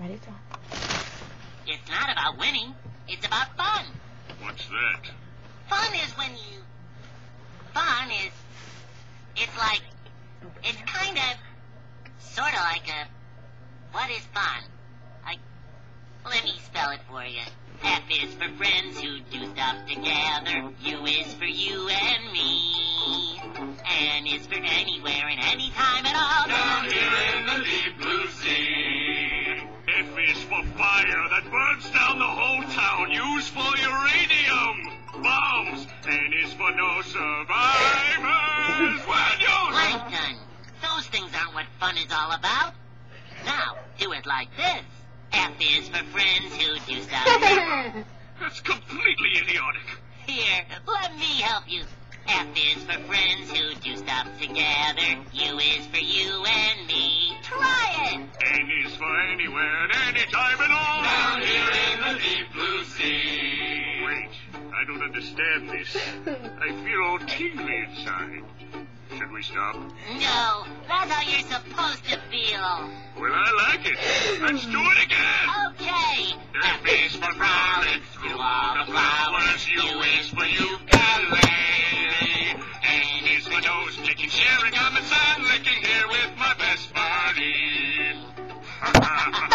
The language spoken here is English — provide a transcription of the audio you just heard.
Ready, John? It's not about winning. It's about fun. What's that? Fun is when you. Fun is. It's like. It's kind of. Sort of like a. What is fun? I. Let me spell it for you. F is for friends who do stuff together. U is for you and me. N is for anywhere and anytime at all. Down here fire that burns down the whole town. Used for uranium bombs. N is for no survivors when you're... Plankton. Those things aren't what fun is all about. Now, do it like this. F is for friends who do stuff. That's completely idiotic. Here, let me help you. F is for friends who do stuff together. U is for you and return any time at all. Down here in the deep blue sea. Wait, I don't understand this. I feel all tingly inside. Should we stop? No, that's how you're supposed to feel. Well, I like it. Let's do it again. Okay. The fish for frolic through all the flowers you wish for you can lay. And is my nose kicking, sharing, I'm a sun licking here with my best buddy.